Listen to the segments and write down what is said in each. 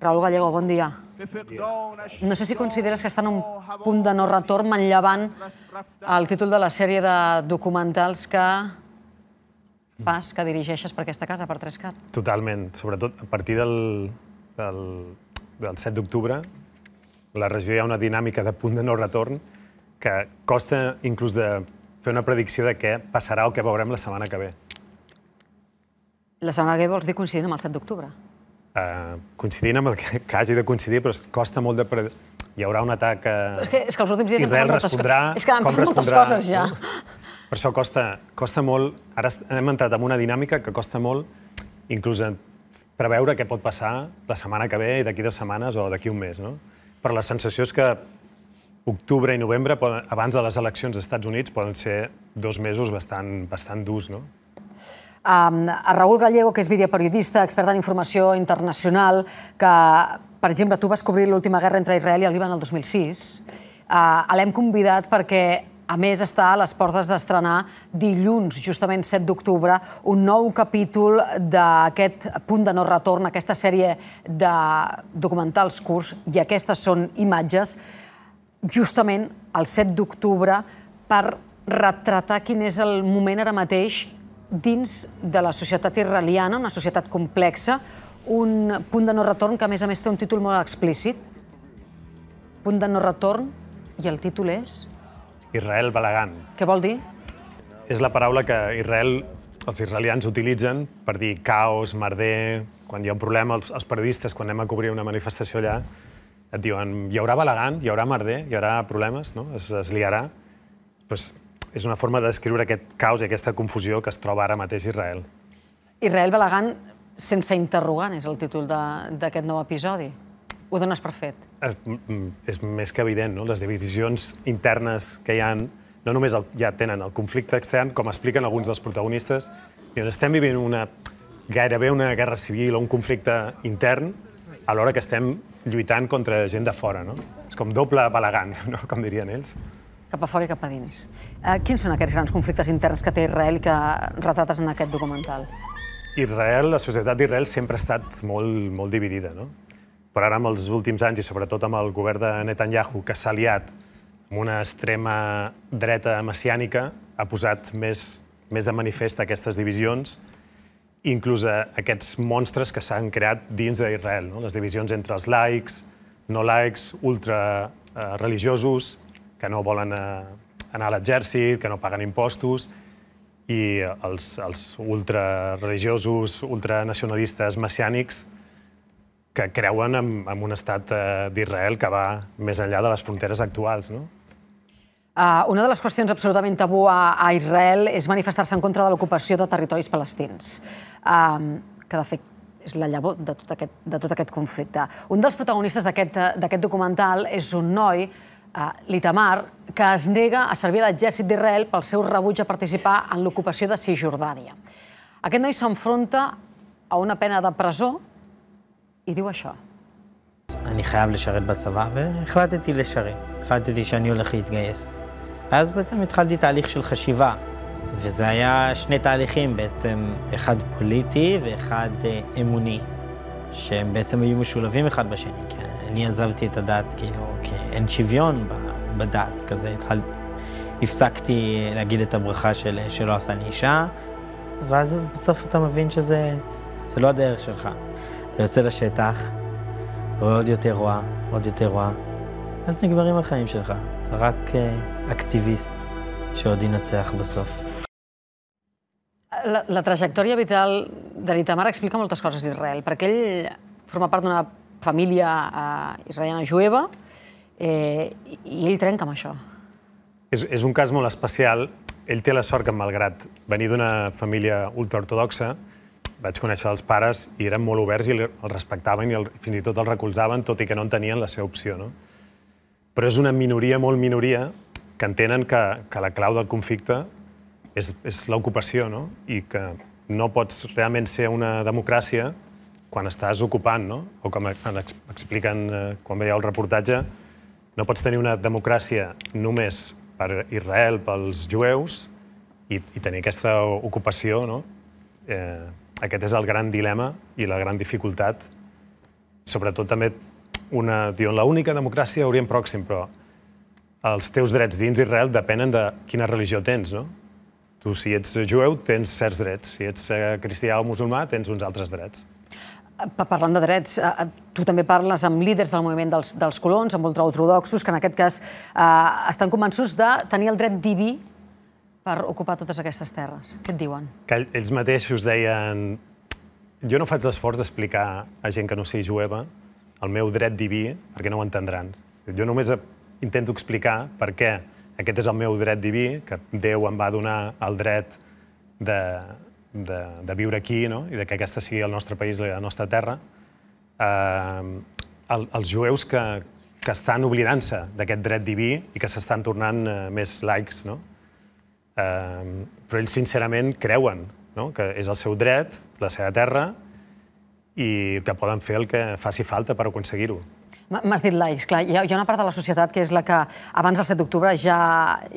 Raül Gallego, bon dia. No sé si consideres que està en un punt de no retorn manllevant el títol de la sèrie de documentals que fas, que dirigeixes per aquesta casa, per 3CAT. Totalment. Sobretot a partir del, del, del 7 d'octubre, a la regió hi ha una dinàmica de punt de no retorn que costa inclús de fer una predicció de què passarà o què veurem la setmana que ve. La setmana que ve vols dir coincidint amb el 7 d'octubre? Uh, coincidint amb el que, que hagi de coincidir, però costa molt de... Pre... Hi haurà un atac... Uh... És que, és que els últims dies hem Israel passat moltes. És que han passat moltes coses ja. no? Per això costa, costa molt... Ara hem entrat en una dinàmica que costa molt inclús en preveure què pot passar la setmana que ve i d'aquí dues setmanes o d'aquí un mes. No? Però la sensació és que octubre i novembre, poden, abans de les eleccions als Estats Units, poden ser dos mesos bastant, bastant durs. No? A Raül Gallego, que és videoperiodista, expert en informació internacional, que, per exemple, tu vas cobrir l'última guerra entre Israel i el Líban el 2006, uh, l'hem convidat perquè a més, està a les portes d'estrenar dilluns, justament 7 d'octubre, un nou capítol d'aquest punt de no retorn, aquesta sèrie de documentals curts, i aquestes són imatges, justament el 7 d'octubre, per retratar quin és el moment ara mateix dins de la societat israeliana, una societat complexa, un punt de no retorn que, a més a més, té un títol molt explícit. Punt de no retorn, i el títol és... Israel Balagan. Què vol dir? És la paraula que Israel, els israelians utilitzen per dir caos, merder... Quan hi ha un problema, els, els periodistes, quan anem a cobrir una manifestació allà, et diuen hi haurà Balagan, hi haurà merder, hi haurà problemes, no? es, es liarà. Pues, és una forma de descriure aquest caos i aquesta confusió que es troba ara mateix Israel. Israel Balagan sense interrogant és el títol d'aquest nou episodi. Ho dones per fet. Eh, mm, mm, És més que evident, no? Les divisions internes que hi han no només el, ja tenen el conflicte extern, com expliquen alguns dels protagonistes, i estem vivint una, gairebé una guerra civil o un conflicte intern alhora que estem lluitant contra gent de fora. No? És com doble balagant, no? com dirien ells. Cap a fora i cap a dins. Eh, quins són aquests grans conflictes interns que té Israel i que retrates en aquest documental? Israel, la societat d'Israel sempre ha estat molt, molt dividida, no? Però ara, amb els últims anys, i sobretot amb el govern de Netanyahu, que s'ha aliat amb una extrema dreta messiànica, ha posat més, més de manifest aquestes divisions, inclús aquests monstres que s'han creat dins d'Israel, no? les divisions entre els laics, no laics, ultra eh, religiosos, que no volen eh, anar a l'exèrcit, que no paguen impostos, i els, els ultrareligiosos, ultranacionalistes messiànics que creuen en, en un estat eh, d'Israel que va més enllà de les fronteres actuals. No? Uh, una de les qüestions absolutament tabú a, a Israel és manifestar-se en contra de l'ocupació de territoris palestins, um, que de fet és la llavor de tot aquest, de tot aquest conflicte. Un dels protagonistes d'aquest eh, documental és un noi, uh, l'Itamar, que es nega a servir a l'exèrcit d'Israel pel seu rebuig a participar en l'ocupació de Cisjordània. Aquest noi s'enfronta a una pena de presó i diu això. אני חייב לשרת בצבא, והחלטתי לשרת. החלטתי שאני הולך להתגייס. ואז בעצם התחלתי תהליך של חשיבה, וזה היה שני תהליכים בעצם, אחד פוליטי ואחד אה, אמוני, שהם בעצם היו משולבים אחד בשני, כי אני עזבתי את הדת כאילו, כי אין שוויון בדת, כזה התחלתי, הפסקתי להגיד את הברכה של שלא עשה לי אישה, ואז בסוף אתה מבין שזה זה לא הדרך שלך. אתה יוצא לשטח, רואה עוד יותר רואה, עוד יותר רואה, אז נגמרים החיים שלך. אתה רק אה, אקטיביסט שעוד ינצח בסוף. La, la trajectòria vital de l'Itamar explica moltes coses d'Israel, perquè ell forma part d'una família eh, israeliana jueva eh, i ell trenca amb això. És, és un cas molt especial. Ell té la sort que, malgrat venir d'una família ultraortodoxa, vaig conèixer els pares i eren molt oberts i el respectaven i el, fins i tot el recolzaven, tot i que no en tenien la seva opció. No? Però és una minoria, molt minoria, que entenen que, que la clau del conflicte és, és l'ocupació, no? I que no pots realment ser una democràcia quan estàs ocupant, no? O com ex- expliquen eh, quan veieu el reportatge, no pots tenir una democràcia només per Israel, pels jueus, i, i tenir aquesta ocupació, no? Eh, aquest és el gran dilema i la gran dificultat sobretot també una, diuen, la única democràcia a Orient Pròxim, però els teus drets dins Israel depenen de quina religió tens, no? Tu, si ets jueu, tens certs drets. Si ets eh, cristià o musulmà, tens uns altres drets. Parlant de drets, eh, tu també parles amb líders del moviment dels, dels colons, amb ultraortodoxos, que en aquest cas eh, estan convençuts de tenir el dret diví per ocupar totes aquestes terres. Què et diuen? Que ells mateixos deien... Jo no faig l'esforç d'explicar a gent que no sigui jueva el meu dret diví, perquè no ho entendran. Jo només intento explicar per què aquest és el meu dret diví, que Déu em va donar el dret de, de, de viure aquí no? i de que aquesta sigui el nostre país, la nostra terra. Eh, el, els jueus que, que estan oblidant-se d'aquest dret diví i que s'estan tornant eh, més laics, no? Eh, però ells sincerament creuen no? que és el seu dret, la seva terra, i que poden fer el que faci falta per aconseguir-ho. M'has dit laics, clar, hi ha, una part de la societat que és la que abans del 7 d'octubre ja,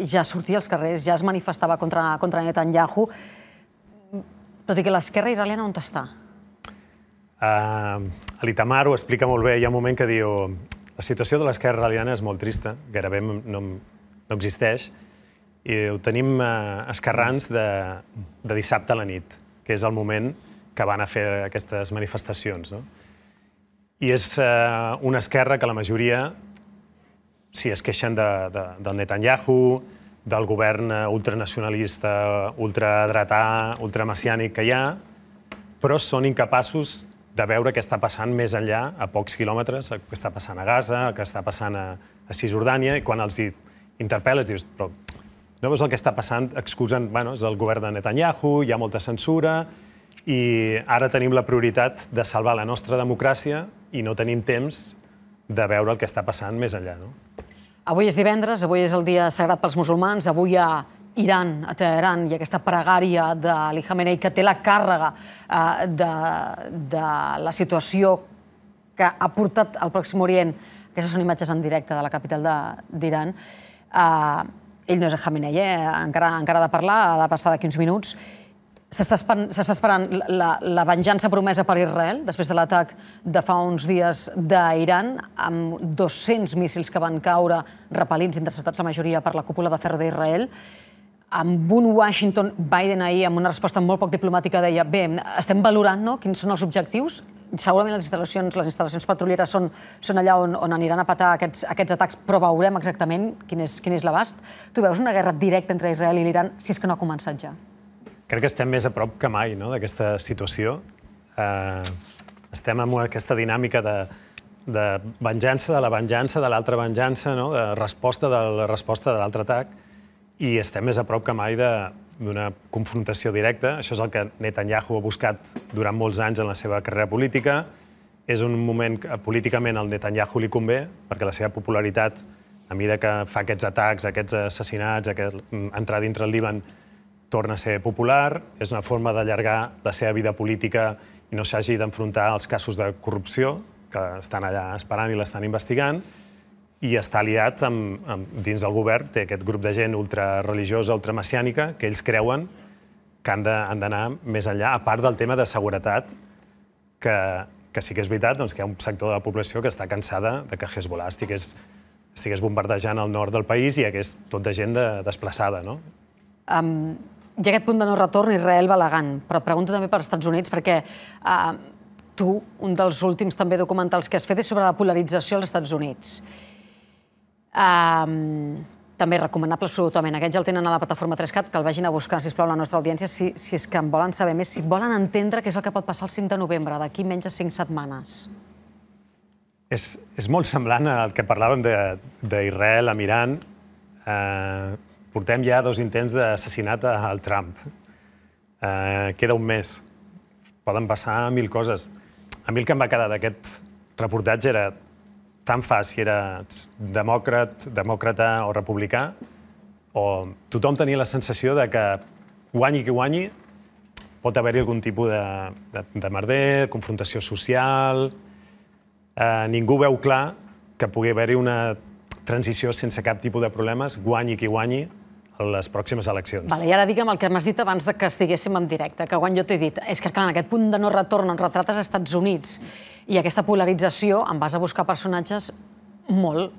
ja sortia als carrers, ja es manifestava contra, contra Netanyahu, tot i que l'esquerra israeliana on està? Uh, L'Itamar ho explica molt bé. Hi ha un moment que diu la situació de l'esquerra israeliana és molt trista, gairebé no, no existeix, i ho tenim uh, escarrans de, de dissabte a la nit, que és el moment que van a fer aquestes manifestacions. No? I és uh, una esquerra que la majoria si es queixen de, de, del Netanyahu, del govern ultranacionalista, ultradretà, ultramessiànic que hi ha, però són incapaços de veure què està passant més enllà, a pocs quilòmetres, què està passant a Gaza, què està passant a, a Cisjordània, i quan els interpel·les dius, però no veus el que està passant? Excusen, bueno, és el govern de Netanyahu, hi ha molta censura, i ara tenim la prioritat de salvar la nostra democràcia i no tenim temps de veure el que està passant més enllà. No? Avui és divendres, avui és el dia sagrat pels musulmans, avui a Iran, a Teheran, i aquesta pregària d'Ali Khamenei que té la càrrega eh, de, de la situació que ha portat al Pròxim Orient, aquestes són imatges en directe de la capital d'Iran, eh, ell no és en Khamenei, eh? encara, encara ha de parlar, ha de passar d'aquí uns minuts, S'està esperant la, la venjança promesa per Israel després de l'atac de fa uns dies d'Iran amb 200 míssils que van caure repel·lits, interceptats la majoria per la cúpula de ferro d'Israel amb un Washington, Biden ahir, amb una resposta molt poc diplomàtica, deia bé, estem valorant no, quins són els objectius, segurament les instal·lacions, les instal·lacions petrolieres són, són allà on, on aniran a patar aquests, aquests atacs, però veurem exactament quin és, quin és l'abast. Tu veus una guerra directa entre Israel i l'Iran, si és que no ha començat ja? Crec que estem més a prop que mai no, d'aquesta situació. Eh, estem en aquesta dinàmica de, de venjança de la venjança, de l'altra venjança, no? de resposta de la resposta de l'altre atac, i estem més a prop que mai d'una confrontació directa. Això és el que Netanyahu ha buscat durant molts anys en la seva carrera política. És un moment que políticament al Netanyahu li convé, perquè la seva popularitat, a mesura que fa aquests atacs, aquests assassinats, aquest, entrar dintre el Líban, torna a ser popular, és una forma d'allargar la seva vida política i no s'hagi d'enfrontar als casos de corrupció que estan allà esperant i l'estan investigant, i està aliat amb, amb, dins del govern, té aquest grup de gent ultrareligiosa, ultramessiànica, que ells creuen que han d'anar més enllà, a part del tema de seguretat, que, que sí que és veritat doncs, que hi ha un sector de la població que està cansada de que Hezbollah estigués, estigués bombardejant el nord del país i hi hagués tot de gent de, desplaçada. No? Um, hi ha aquest punt de no retorn, Israel va elegant, però pregunto també pels Estats Units, perquè eh, tu, un dels últims també documentals que has fet és sobre la polarització als Estats Units. Eh, també recomanable absolutament. Aquests ja el tenen a la plataforma 3CAT, que el vagin a buscar, si plau la nostra audiència, si, si és que en volen saber més, si volen entendre què és el que pot passar el 5 de novembre, d'aquí menys de 5 setmanes. És, és molt semblant al que parlàvem d'Israel amb Iran. Eh, Portem ja dos intents d'assassinat al Trump. Eh, queda un mes. Poden passar mil coses. A mi el que em va quedar d'aquest reportatge era tan fàcil era demòcrat, demòcrata o republicà, o tothom tenia la sensació de que guanyi qui guanyi, pot haver-hi algun tipus de, de, de merder, confrontació social... Eh, ningú veu clar que pugui haver-hi una transició sense cap tipus de problemes, guanyi qui guanyi, a les pròximes eleccions. Vale, I ara digue'm el que m'has dit abans de que estiguéssim en directe, que quan jo t'he dit, és que clar, en aquest punt de no retorn on retrates als Estats Units i aquesta polarització em vas a buscar personatges molt,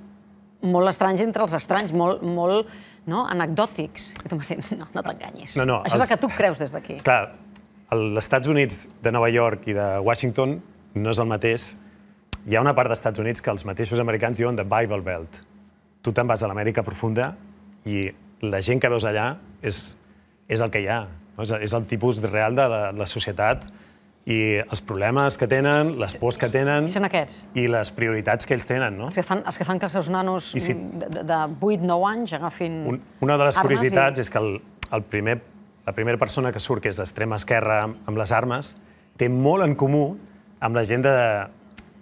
molt estranys entre els estranys, molt, molt no? anecdòtics. I tu m'has dit, no, no t'enganyis. No, no, Això és els- el que tu creus des d'aquí. Clar, els Estats Units de Nova York i de Washington no és el mateix. Hi ha una part dels Estats Units que els mateixos americans diuen de Bible Belt. Tu te'n vas a l'Amèrica profunda i la gent que veus allà és, és el que hi ha. No? És, és el tipus real de la, la societat i els problemes que tenen, les pors que tenen I són aquests. i les prioritats que ells tenen. No? Els que fan, els que, fan que els seus nanos I si- de, de, de 8-9 anys agafin Un, una de les curiositats i... és que el, el primer, la primera persona que surt, que és d'extrema esquerra amb, amb les armes, té molt en comú amb la gent de,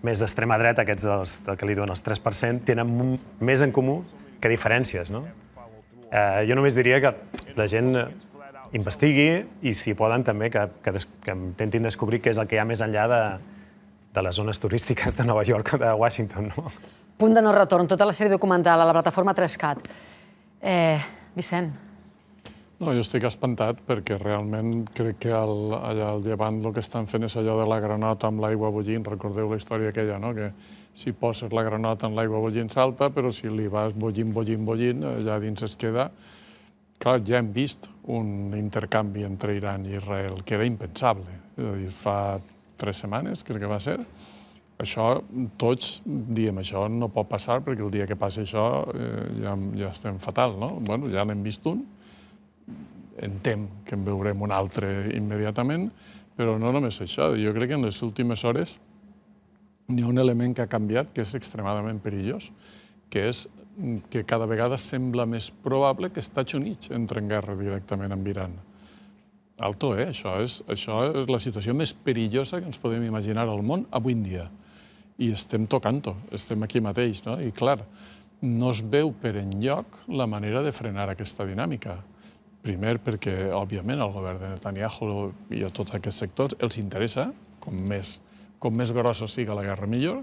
més d'extrema dreta, aquests dels, del que li diuen els 3%, tenen més en comú que diferències. No? Eh, jo només diria que la gent eh, investigui i, si poden, també que, que, des, que intentin descobrir què és el que hi ha més enllà de, de les zones turístiques de Nova York o de Washington. No? Punt de no retorn, tota la sèrie documental a la plataforma 3CAT. Eh, Vicent, No, jo estic espantat perquè realment crec que al, allà al llevant el que estan fent és allò de la granota amb l'aigua bullint. Recordeu la història aquella, no? Que si poses la granota en l'aigua bullint salta, però si li vas bullint, bullint, bullint, allà dins es queda. Clar, ja hem vist un intercanvi entre Iran i Israel que era impensable. És a dir, fa tres setmanes, crec que va ser, això, tots diem això no pot passar perquè el dia que passi això eh, ja, ja estem fatal, no? Bueno, ja n'hem vist un, en tem que en veurem un altre immediatament, però no només això. Jo crec que en les últimes hores n'hi ha un element que ha canviat que és extremadament perillós, que és que cada vegada sembla més probable que Estats Units entre en guerra directament amb Iran. Alto, eh? Això és, això és la situació més perillosa que ens podem imaginar al món avui en dia. I estem tocant-ho, estem aquí mateix, no? I clar, no es veu per enlloc la manera de frenar aquesta dinàmica. Primer perquè, òbviament, al govern de Netanyahu i a tots aquests sectors els interessa, com més, com més grossa siga la guerra millor,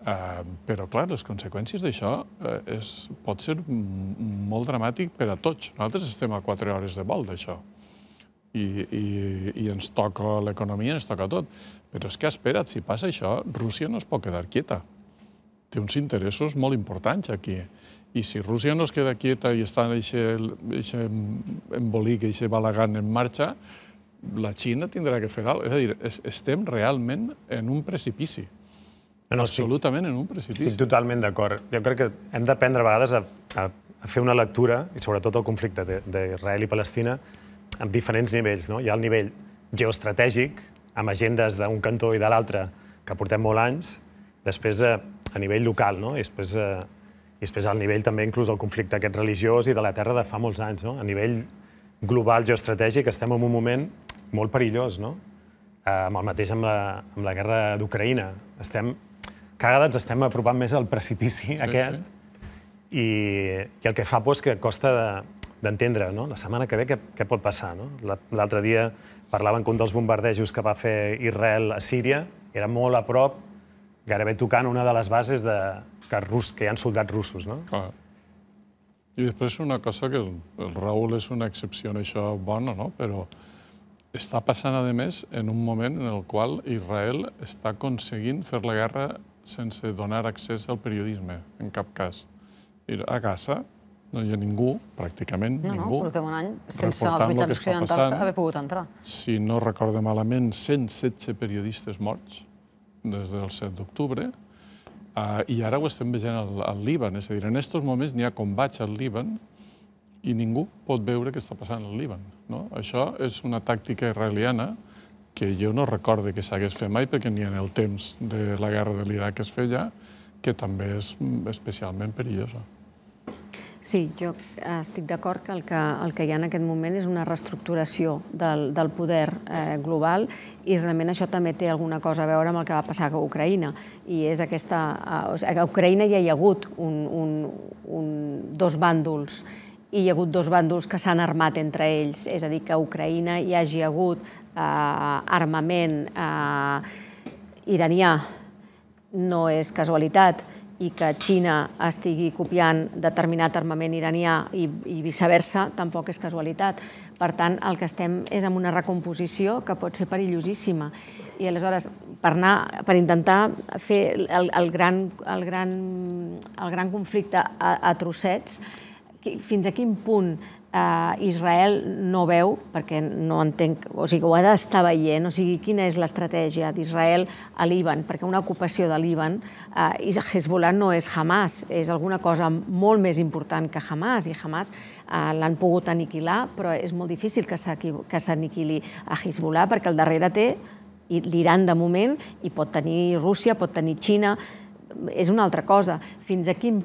Uh, però, clar, les conseqüències d'això uh, és, pot ser molt dramàtic per a tots. Nosaltres estem a quatre hores de vol d'això. I, i, I ens toca l'economia, ens toca tot. Però és que, espera't, si passa això, Rússia no es pot quedar quieta. Té uns interessos molt importants aquí. I si Rússia no es queda quieta i està en aquest embolic, aquest balagant en marxa, la Xina tindrà que fer alguna cosa. És a dir, es- estem realment en un precipici. No, no, sí. Absolutament en un precipici. Estic totalment d'acord. Jo crec que hem d'aprendre a vegades a, a, a fer una lectura, i sobretot el conflicte de- d'Israel i Palestina, amb diferents nivells. No? Hi ha el nivell geoestratègic, amb agendes d'un cantó i de l'altre, que portem molt anys, després a, a nivell local, no? I després, a, i després al nivell també inclús el conflicte aquest religiós i de la terra de fa molts anys. No? A nivell global geoestratègic estem en un moment molt perillós, no? Eh, amb el mateix amb la, amb la guerra d'Ucraïna. Estem, cada vegada ens estem apropant més al precipici sí, aquest I, i el que fa pues, que costa de- d'entendre no? la setmana que ve què, què pot passar. No? La- L'altre dia parlaven que un dels bombardejos que va fer Israel a Síria era molt a prop, gairebé tocant una de les bases de, que, rus, que hi ha soldats russos. No? Clar. I després una cosa que el, el Raül és una excepció en això bona, no? però està passant, a més, en un moment en el qual Israel està aconseguint fer la guerra sense donar accés al periodisme, en cap cas. I A Gaza no hi ha ningú, pràcticament no, no, ningú, portem un any sense reportant els mitjans està occidentals passant. haver pogut entrar. si no recordo malament, 116 periodistes morts des del 7 d'octubre, uh, i ara ho estem veient al, al Líban. És a dir, en aquests moments n'hi ha combats al Líban i ningú pot veure què està passant al Líban. No? Això és una tàctica israeliana que jo no recorde que s'hagués fet mai perquè ni en el temps de la guerra de l'Iraq es feia, que també és mm, especialment perillosa. Sí, jo estic d'acord que el, que el que hi ha en aquest moment és una reestructuració del, del poder eh, global i realment això també té alguna cosa a veure amb el que va passar a Ucraïna. I és aquesta... Eh, a Ucraïna ja hi ha hagut un, un, un, dos bàndols i hi ha hagut dos bàndols que s'han armat entre ells. És a dir, que a Ucraïna hi hagi hagut eh, armament eh, iranià no és casualitat i que Xina estigui copiant determinat armament iranià i, i viceversa, tampoc és casualitat. Per tant, el que estem és amb una recomposició que pot ser perillosíssima. I aleshores, per, anar, per intentar fer el, el, gran, el, gran, el gran conflicte a, a trossets, fins a quin punt eh, Israel no veu, perquè no entenc, o sigui, ho ha d'estar veient, o sigui, quina és l'estratègia d'Israel a Líban, perquè una ocupació de Líban, eh, Hezbollah no és Hamas, és alguna cosa molt més important que Hamas, i Hamas eh, l'han pogut aniquilar, però és molt difícil que s'aniquili a Hezbollah, perquè al darrere té l'Iran de moment, i pot tenir Rússia, pot tenir Xina, és una altra cosa. Fins a quin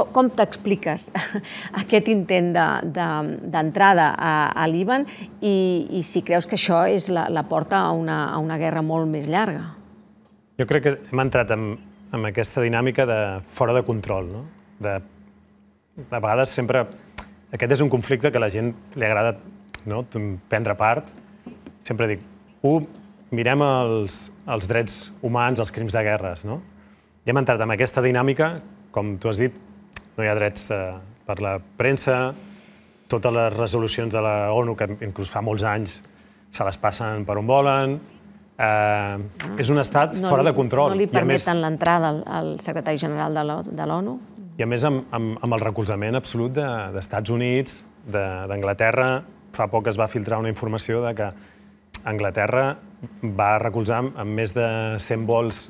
com, com t'expliques aquest intent d'entrada de, de, a, a Líban i, i si creus que això és la, la porta a una, a una guerra molt més llarga? Jo crec que hem entrat en, en aquesta dinàmica de fora de control, no? De, a vegades sempre... Aquest és un conflicte que a la gent li agrada no? prendre part. Sempre dic, un, mirem els, els drets humans, els crims de guerres, no? I hem entrat en aquesta dinàmica, com tu has dit, no hi ha drets eh, per la premsa, totes les resolucions de la ONU, que inclús fa molts anys se les passen per on volen, eh, és un estat no fora li, de control. No li permeten l'entrada al, al secretari general de l'ONU? I a més amb, amb, amb el recolzament absolut d'Estats de, Units, d'Anglaterra. Fa poc es va filtrar una informació de que Anglaterra va recolzar amb més de 100 vols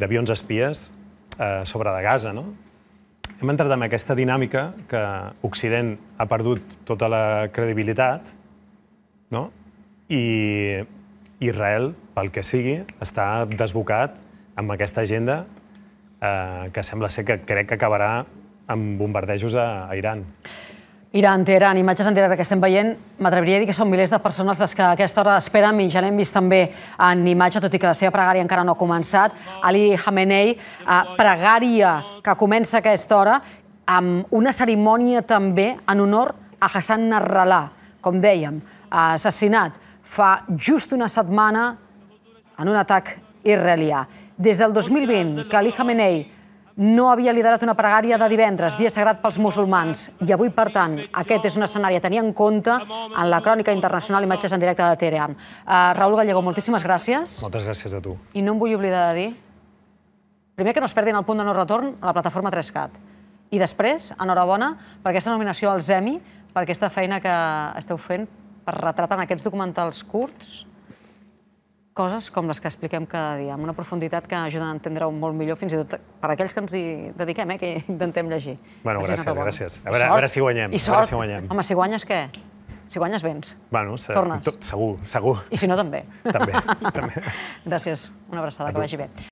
d'avions espies eh, sobre de Gaza, no? Hem entrat en aquesta dinàmica que Occident ha perdut tota la credibilitat, no? i Israel, pel que sigui, està desbocat amb aquesta agenda eh, que sembla ser que crec que acabarà amb bombardejos a, a Iran. Iran, Teheran, imatges en directe que estem veient, m'atreviria a dir que són milers de persones les que a aquesta hora esperen i ja l'hem vist també en imatge, tot i que la seva pregària encara no ha començat. Ali Khamenei, eh, pregària que comença a aquesta hora amb una cerimònia també en honor a Hassan Nasrallah, com dèiem, assassinat fa just una setmana en un atac israelià. Des del 2020, que Ali Khamenei no havia liderat una pregària de divendres, dia sagrat pels musulmans, i avui, per tant, aquest és un escenari a tenir en compte en la crònica internacional Imatges en directe de Teheran. Uh, Raül Gallego, moltíssimes gràcies. Moltes gràcies a tu. I no em vull oblidar de dir, primer que no es perdin el punt de no retorn a la plataforma 3CAT, i després, enhorabona per aquesta nominació al Zemi, per aquesta feina que esteu fent per retratar en aquests documentals curts coses com les que expliquem cada dia, amb una profunditat que ajuda a entendre-ho molt millor, fins i tot per aquells que ens hi dediquem, eh, que intentem llegir. Bueno, gràcies, gràcies. A veure, a veure si guanyem. I sort. si guanyem. Home, si guanyes què? Si guanyes, vens. Bueno, se... Tornes. Tot, segur, segur. I si no, també. També, també. Gràcies. Una abraçada, que vagi bé.